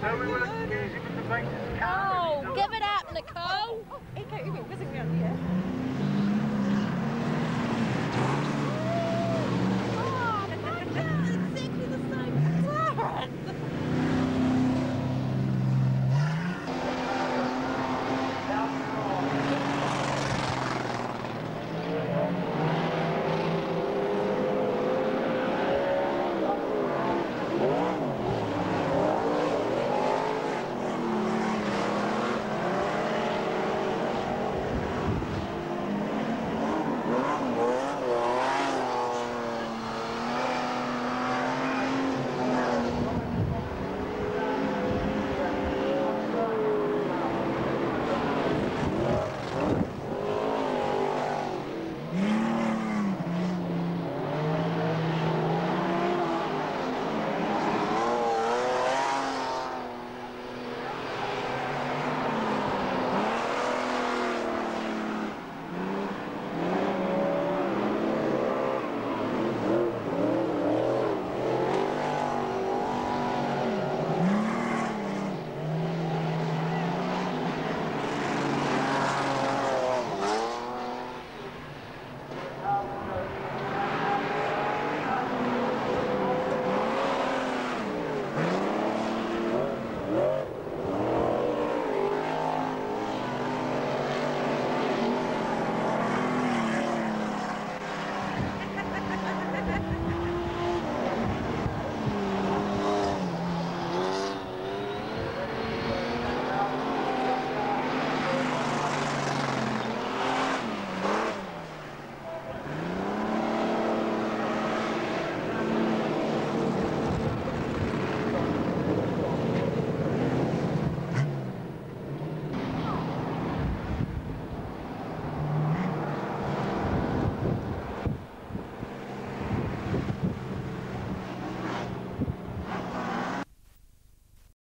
The. Oh, give it up, Nicole.